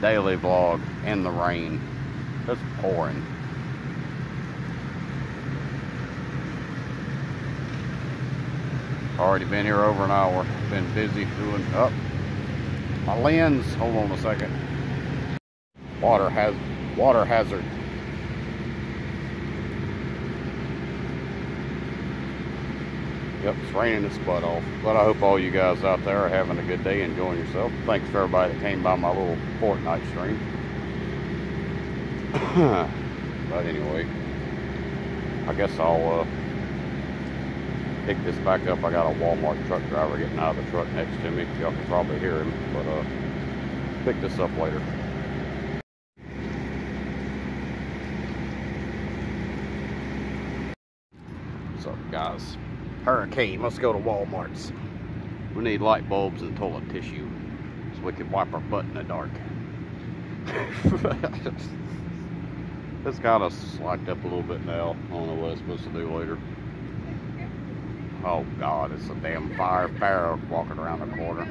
daily vlog in the rain. It's pouring. Already been here over an hour. Been busy doing up. my lens. Hold on a second. Water has water hazard. Yep, it's raining its butt off. But I hope all you guys out there are having a good day, enjoying yourself. Thanks for everybody that came by my little Fortnite stream. but anyway, I guess I'll uh, pick this back up. I got a Walmart truck driver getting out of the truck next to me. Y'all can probably hear him, but uh, pick this up later. What's up, guys? Hurricane, let's go to Walmart's. We need light bulbs and toilet tissue so we can wipe our butt in the dark. it's kind of slacked up a little bit now. I don't know what it's supposed to do later. Oh God, it's a damn fire Farah walking around the corner.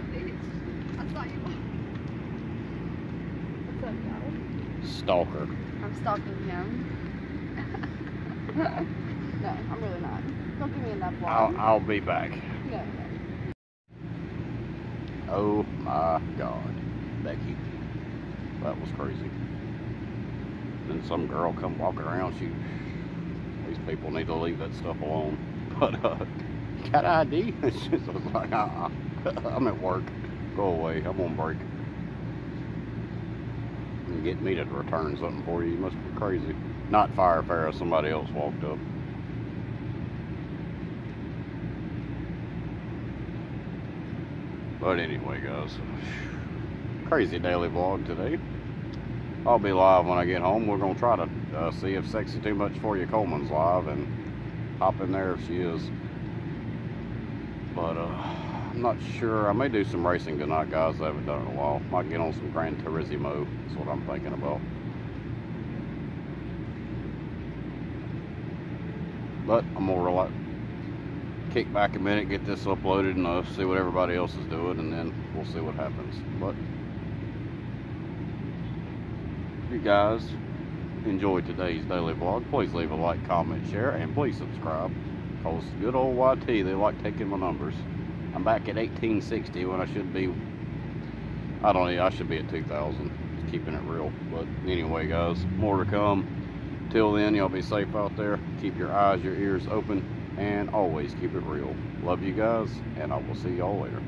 Stalker. I'm stalking him. no, I'm really not. Don't give me enough I'll. I'll be back. No, no. Oh my God, Becky, that was crazy. Then some girl come walking around. She, these people need to leave that stuff alone. But uh, got ID? She was like, uh, I'm at work. Go away. I'm on break. And get me to return something for you. You must be crazy. Not Fire Farah. Somebody else walked up. But anyway, guys, crazy daily vlog today. I'll be live when I get home. We're gonna try to uh, see if Sexy Too Much For You Coleman's live and hop in there if she is. But uh, I'm not sure. I may do some racing tonight, guys. I haven't done it in a while. Might get on some Gran Turismo. That's what I'm thinking about. But I'm gonna rely kick back a minute, get this uploaded, and see what everybody else is doing, and then we'll see what happens. But if you guys enjoyed today's daily vlog, please leave a like, comment, share, and please subscribe. Cause good old YT, they like taking my numbers. I'm back at 1860 when I should be. I don't know. I should be at 2,000. Just Keeping it real. But anyway, guys, more to come. Till then, y'all be safe out there. Keep your eyes, your ears open and always keep it real. Love you guys, and I will see y'all later.